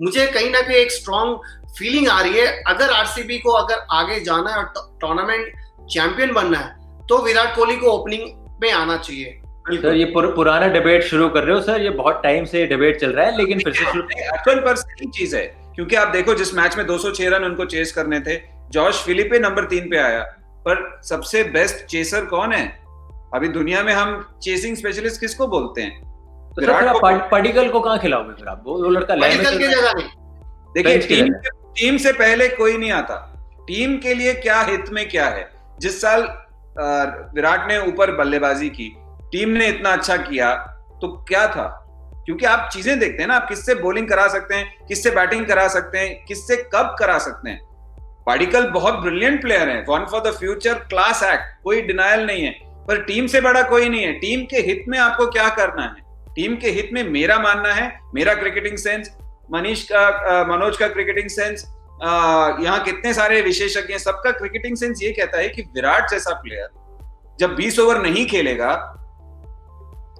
मुझे कहीं ना कहीं एक स्ट्रॉन्ग फीलिंग आ रही है। अगर आरसीबी को अगर आगे जाना है और टूर्नामेंट चैंपियन बनना है तो विराट कोहली को ओपनिंग में आना चाहिए। सर ये पुर, पुराना डिबेट शुरू कर रहे हो सर। ये बहुत टाइम से डिबेट चल रहा है लेकिन फिर से एक्चुअल पर सही चीज़ है। क्योंकि आप देखो जिस मैच में 206 रन उनको चेस करने थे जॉर्ज फिलिपे नंबर तीन पे आया। पर सबसे बेस्ट चेसर कौन है? अभी दुनिया में हम चेसिंग स्पेशलिस्ट किसको बोलते हैं? तो विराट को पडिकल को कहाँ खिलाओगे फिर आप? वो लड़का की जगह नहीं। देखिए टीम टीम से पहले कोई नहीं आता। टीम के लिए क्या हित में क्या है? जिस साल विराट ने ऊपर बल्लेबाजी की टीम ने इतना अच्छा किया तो क्या था? क्योंकि आप चीज़ें देखते हैं ना आप किससे बॉलिंग करा सकते हैं किससे बैटिंग करा सकते हैं किससे कब करा सकते हैं। पाडिकल बहुत ब्रिलियंट प्लेयर है। One for the future class act कोई डिनायल नहीं है। पर टीम से बड़ा कोई नहीं है। टीम के हित में आपको क्या करना है? टीम के हित में मेरा मानना है मेरा क्रिकेटिंग सेंस मनीष का मनोज का क्रिकेटिंग सेंस यहाँ कितने सारे विशेषज्ञ हैं सबका क्रिकेटिंग सेंस ये कहता है कि विराट जैसा प्लेयर जब 20 ओवर नहीं खेलेगा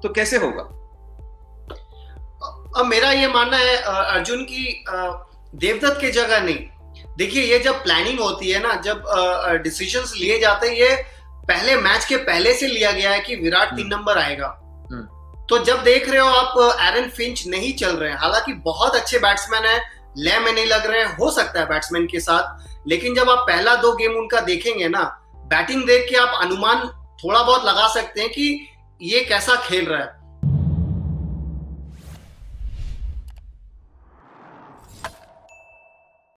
तो कैसे होगा? अब मेरा ये मानना है अर्जुन की देवदत्त की जगह नहीं। देखिए ये जब प्लानिंग होती है ना जब डिसीजंस लिए जाते हैं ये पहले मैच के पहले से लिया गया है कि विराट तीन नंबर आएगा। हम्म। तो जब देख रहे हो आप एरन फिंच नहीं चल रहे हैं। हालाँकि बहुत अच्छे बैट्समैन है ले में नहीं लग रहे हैं, हो सकता है बैट्समैन के साथ। लेकिन जब आप पहला दो गेम उनका देखेंगे ना बैटिंग देख के आप अनुमान थोड़ा बहुत लगा सकते हैं कि ये कैसा खेल रहा है।